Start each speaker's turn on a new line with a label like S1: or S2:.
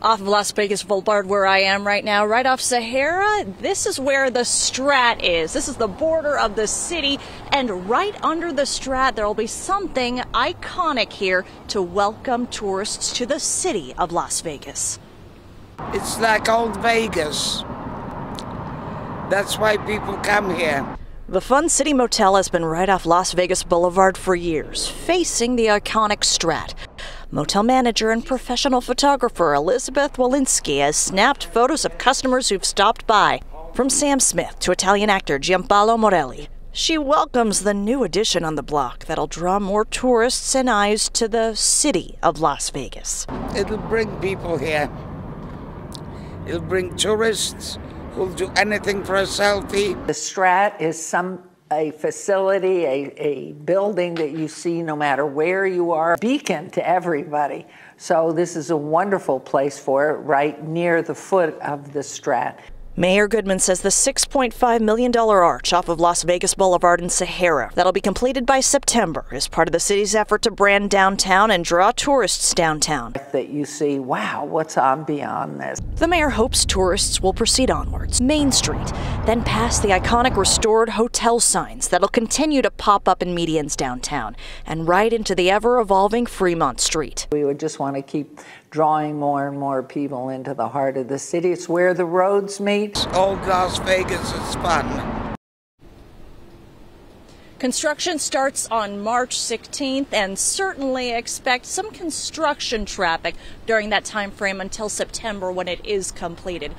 S1: Off of Las Vegas Boulevard, where I am right now, right off Sahara, this is where the Strat is. This is the border of the city, and right under the Strat, there will be something iconic here to welcome tourists to the city of Las Vegas.
S2: It's like old Vegas. That's why people come here.
S1: The Fun City Motel has been right off Las Vegas Boulevard for years, facing the iconic Strat. Motel manager and professional photographer Elizabeth Walensky has snapped photos of customers who've stopped by, from Sam Smith to Italian actor Giampaolo Morelli. She welcomes the new addition on the block that'll draw more tourists and eyes to the city of Las Vegas.
S2: It'll bring people here. It'll bring tourists who'll do anything for a selfie.
S3: The Strat is some a facility, a, a building that you see no matter where you are, beacon to everybody. So this is a wonderful place for it, right near the foot of the Strat.
S1: Mayor Goodman says the $6.5 million arch off of Las Vegas Boulevard in Sahara that'll be completed by September is part of the city's effort to brand downtown and draw tourists downtown.
S3: That you see, wow, what's on beyond this?
S1: The mayor hopes tourists will proceed onwards, Main Street, then past the iconic restored hotel signs that'll continue to pop up in medians downtown, and right into the ever evolving Fremont Street.
S3: We would just want to keep drawing more and more people into the heart of the city. It's where the roads meet.
S2: Old Las Vegas is fun.
S1: Construction starts on March 16th and certainly expect some construction traffic during that time frame until September when it is completed.